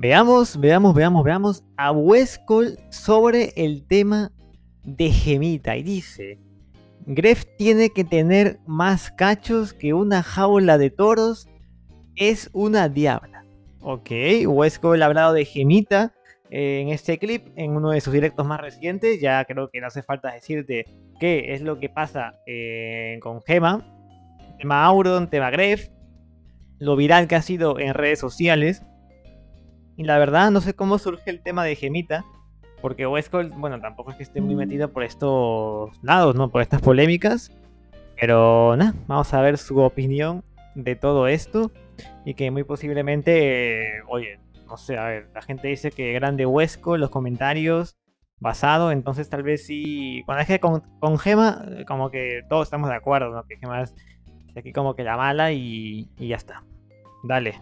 Veamos, veamos, veamos, veamos a Westcol sobre el tema de Gemita. Y dice, Gref tiene que tener más cachos que una jaula de toros. Es una diabla. Ok, Westcol ha hablado de Gemita eh, en este clip, en uno de sus directos más recientes. Ya creo que no hace falta decirte qué es lo que pasa eh, con Gema. Tema Auron, tema Gref. Lo viral que ha sido en redes sociales. Y la verdad, no sé cómo surge el tema de Gemita. Porque Westcold, bueno, tampoco es que esté muy metido por estos lados, ¿no? Por estas polémicas. Pero nada, vamos a ver su opinión de todo esto. Y que muy posiblemente, oye, no sé, a ver, la gente dice que grande Huesco, los comentarios, basado, entonces tal vez sí. Cuando es que con, con Gema, como que todos estamos de acuerdo, ¿no? Que Gema es aquí como que la mala y, y ya está. Dale.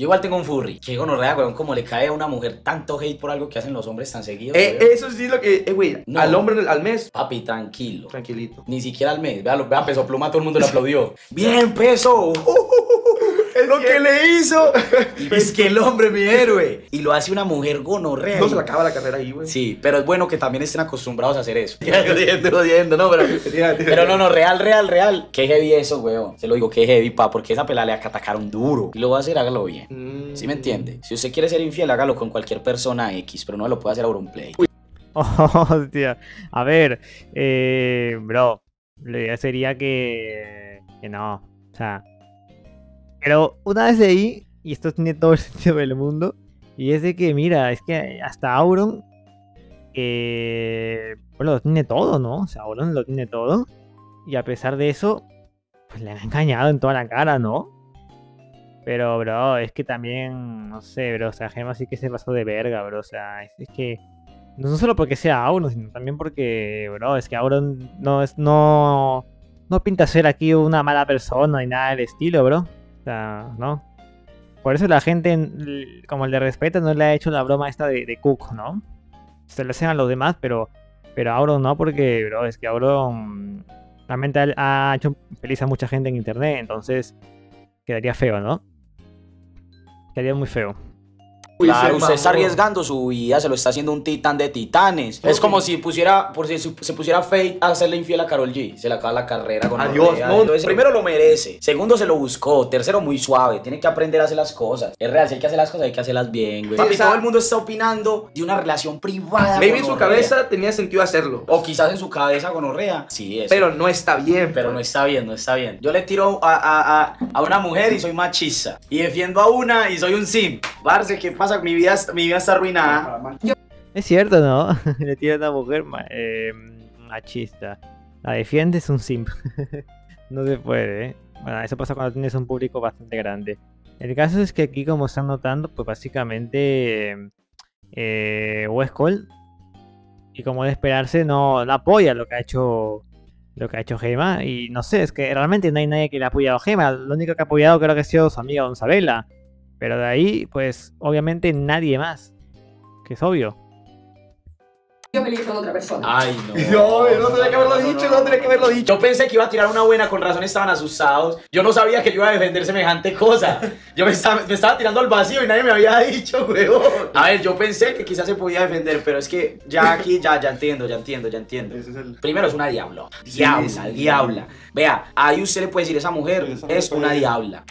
Yo igual tengo un furry. Que gonorrea, weón, como le cae a una mujer tanto hate por algo que hacen los hombres tan seguidos. Eh, weón. eso sí es lo que, eh, güey, No. al hombre al mes, Papi, tranquilo. tranquilito. Ni siquiera al mes. Vea, lo- vea peso pluma, todo el mundo le aplaudió. ¡Bien, peso! Es lo que le hizo. Es que el hombre, mi héroe. Y lo hace una mujer gonorrea. No se le acaba la carrera ahí, güey. Sí, pero es bueno que también estén acostumbrados a hacer eso. No, pero. Tira, tira. Pero no, no, real, real, real. Qué heavy eso, weón. Se lo digo, qué heavy, pa, porque esa pelea le atacaron duro. Y lo va a hacer, hágalo bien. Mm. ¿Sí me entiende? Si usted quiere ser infiel, hágalo con cualquier persona X, pero no lo puede hacer a Auronplay. Hostia. A ver, eh, bro, la idea sería que, que no. O sea, pero una vez leí, y esto tiene todo el sentido del mundo, y es de que, mira, es que hasta Auron, eh, bueno, lo tiene todo, ¿no? O sea, Auron lo tiene todo, y a pesar de eso, pues le han engañado en toda la cara, ¿no? Pero, bro, es que también, no sé, bro, o sea, Gema sí que se pasó de verga, bro, o sea, es, es que... No solo porque sea Auron, sino también porque, bro, es que Auron no es, no, no pinta ser aquí una mala persona ni nada del estilo, bro. O sea, no. Por eso la gente, como le respeta, no le ha hecho la broma esta de, de Cook, ¿no? Se le hacen a los demás, pero, pero Auron no, porque, bro, es que Auron realmente ha hecho feliz a mucha gente en internet, entonces quedaría feo, ¿no? Quedaría muy feo. Claro, usted está arriesgando su vida, se lo está haciendo un titán de titanes. Es como si pusiera, por si se pusiera Fate a hacerle infiel a Carol G. Se le acaba la carrera con Adiós, Andrea. no. Entonces, primero lo merece, segundo se lo buscó, tercero muy suave. Tiene que aprender a hacer las cosas. Es real, si hay que hacer las cosas, hay que hacerlas bien, güey. Papi, todo el mundo está opinando de una relación privada. Maybe en su cabeza tenía sentido hacerlo. O quizás en su cabeza gonorrea. Sí, eso. Pero no está bien. Pero no está bien, no está bien. Yo le tiro a, a, a, a una mujer y soy machista. Y defiendo a una y soy un sim. Parce, ¿qué pasa? Mi vida, mi vida está arruinada. Es cierto, ¿no? Le tira una mujer eh, machista. La defiende es un simp. no se puede, ¿eh? Bueno, eso pasa cuando tienes un público bastante grande. El caso es que aquí, como están notando, pues básicamente eh, Westcol, y como de esperarse, no, no apoya lo que ha hecho lo que ha hecho Gema. Y no sé, es que realmente no hay nadie que le ha apoyado a Gema. Lo único que ha apoyado creo que ha sido su amiga Gonzabela. Pero de ahí, pues, obviamente nadie más. Que es obvio. Yo me lié con otra persona. Ay, no. No, no tenía que haberlo dicho, no tenía que haberlo dicho. Yo pensé que iba a tirar una buena, con razón estaban asustados. Yo no sabía que yo iba a defender semejante cosa. Yo me estaba, me estaba tirando al vacío y nadie me había dicho, weón. A ver, yo pensé que quizás se podía defender, pero es que ya aquí, ya, ya entiendo, ya entiendo, ya entiendo. Ese es el... Primero es una diabla. Diabla, sí. diabla. Vea, ahí usted le puede decir, esa mujer es una diabla.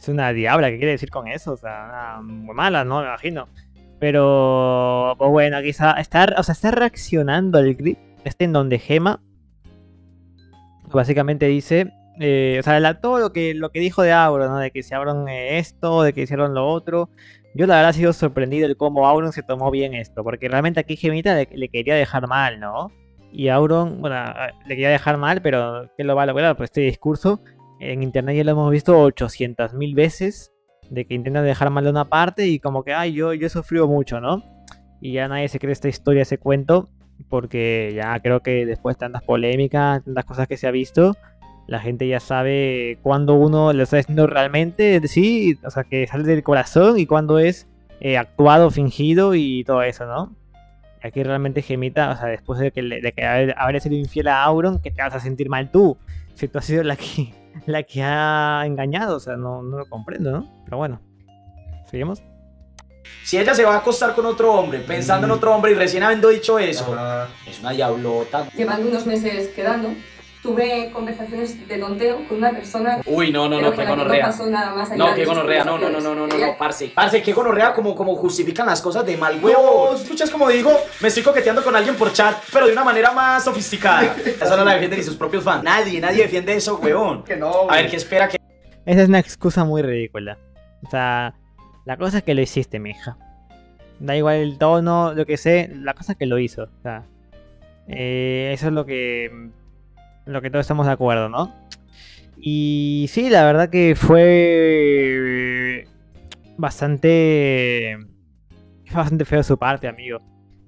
Es una diabla, ¿qué quiere decir con eso? O sea, una muy mala, ¿no? Me imagino. Pero, pues bueno, quizá está, o sea, está reaccionando al clip, este en donde Gema básicamente dice, eh, o sea, todo lo que, lo que dijo de Auron, ¿no? De que se Auron eh, esto, de que hicieron lo otro. Yo la verdad he sido sorprendido el cómo Auron se tomó bien esto, porque realmente aquí Gemita le, le quería dejar mal, ¿no? Y Auron, bueno, le quería dejar mal, pero ¿qué lo va a lograr? Pues este discurso en internet ya lo hemos visto 800 mil veces de que intentan dejar mal de una parte y como que, ay, yo, yo he sufrido mucho, ¿no? Y ya nadie se cree esta historia, ese cuento, porque ya creo que después de tantas polémicas, tantas cosas que se ha visto, la gente ya sabe cuándo uno lo está diciendo realmente, sí, o sea, que sale del corazón y cuándo es eh, actuado, fingido y todo eso, ¿no? Aquí realmente Gemita, o sea, después de que, le- de que haber, haber sido infiel a Auron, que te vas a sentir mal tú, si tú has sido la que, la que ha engañado, o sea, no, no lo comprendo, ¿no? Pero bueno, ¿seguimos? Si ella se va a acostar con otro hombre, pensando en otro hombre y recién habiendo dicho eso, Ajá. es una diablota. Llevando unos meses quedando, tuve conversaciones de tonteo con una persona Uy, no, no, no, que no gonorrea. pasó nada más allá No, sus gonorrea, no, no, no, no, no, no, no, parce. Parce, qué gonorrea como, como justifican las cosas de mal huevo. Escuchas como digo, me estoy coqueteando con alguien por chat, pero de una manera más sofisticada. Eso no la defienden ni sus propios fans. Nadie, nadie defiende eso, huevón. Que no, A güey. ver, ¿qué espera que Esa es una excusa muy ridícula. O sea, la cosa es que lo hiciste, mija. Da igual el tono, lo que sé, la cosa es que lo hizo. O sea, eh, eso es lo que, lo que todos estamos de acuerdo, ¿no? Y sí, la verdad que fue bastante, bastante feo su parte, amigo.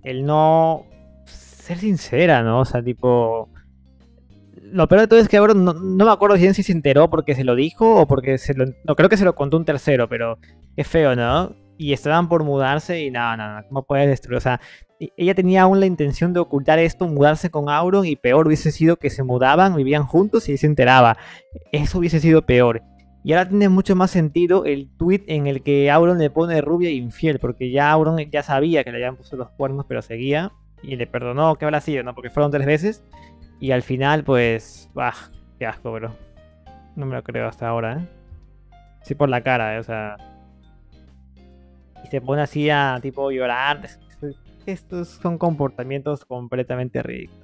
El no ser sincera, ¿no? O sea, tipo, lo peor de todo es que ahora no, no me acuerdo bien si se enteró porque se lo dijo o porque se lo... No, creo que se lo contó un tercero, pero es feo, ¿no? Y estaban por mudarse y nada, nada, ¿cómo puedes destruir? O sea, ella tenía aún la intención de ocultar esto, mudarse con Auron y peor hubiese sido que se mudaban, vivían juntos y se enteraba. Eso hubiese sido peor. Y ahora tiene mucho más sentido el tweet en el que Auron le pone rubia e infiel, porque ya Auron ya sabía que le habían puesto los cuernos, pero seguía y le perdonó, que habrá sido, ¿no? Porque fueron tres veces. Y al final, pues. ¡Bah! ¡Qué asco, bro! No me lo creo hasta ahora, ¿eh? Sí, por la cara, ¿eh? o sea. Y se pone así a tipo llorar. Estos son comportamientos completamente ridículos.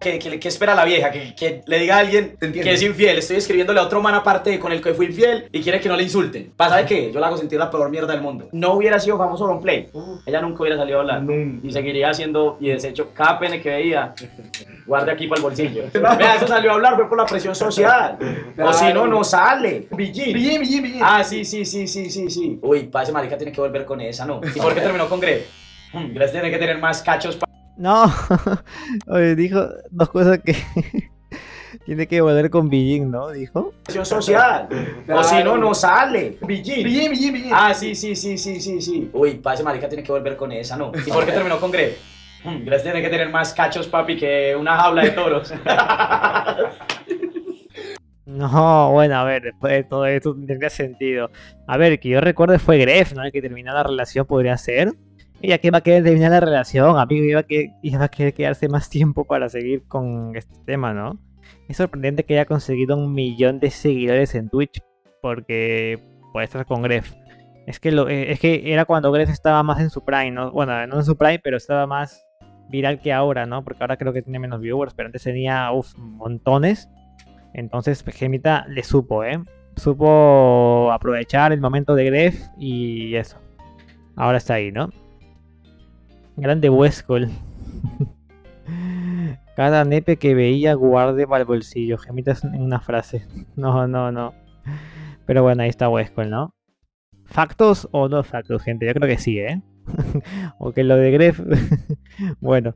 que, que- que espera la vieja? Que, que le diga a alguien que es infiel. Estoy escribiéndole a otro man aparte con el que fui infiel y quiere que no le insulten. ¿Pasa de qué? Yo la hago sentir la peor mierda del mundo. No hubiera sido famoso Ron Play. Ella nunca hubiera salido a hablar. Nunca. Y seguiría haciendo y deshecho cada pene que veía. Guarde aquí para el bolsillo. Vea, eso salió a hablar, fue por la presión social. O si no, no sale. Billín. Bien, bien, bien. Ah, sí, sí, sí, sí, sí, sí. Uy, pa, ese marica tiene que volver con esa, ¿no? ¿Y por qué terminó con Greg? Greg tiene que tener más cachos pa- No, oye, dijo dos cosas que tiene que volver con Beijing, ¿no? Dijo. social. O si no, no sale. Billín. Bien, bien, bien. Ah, sí, sí, sí, sí, sí, sí. Uy, pa, ese marica tiene que volver con esa, ¿no? ¿Y por qué terminó con Greg? Hmm, Greg tiene que tener más cachos, papi, que una jaula de toros. No, bueno, a ver, después de todo esto tendría sentido. A ver, que yo recuerde fue Gref, ¿no? El que terminó la relación podría ser. Ella que va a querer terminar la relación, amigo, iba a, iba a querer quedarse más tiempo para seguir con este tema, ¿no? Es sorprendente que haya conseguido un millón de seguidores en Twitch porque puede estar con Gref. Es que, eh, es que era cuando Gref estaba más en su prime, ¿no? Bueno, no en su prime, pero estaba más viral que ahora, ¿no? Porque ahora creo que tiene menos viewers, pero antes tenía, uff, montones. Entonces Gemita le supo, ¿eh? Supo aprovechar el momento de Gref y eso. Ahora está ahí, ¿no? Grande Huescol. Cada nepe que veía guarde para el bolsillo. Gemita es en una frase. No, no, no. Pero bueno, ahí está Huescol, ¿no? ¿Factos o no factos, gente? Yo creo que sí, ¿eh? o que lo de Gref. bueno.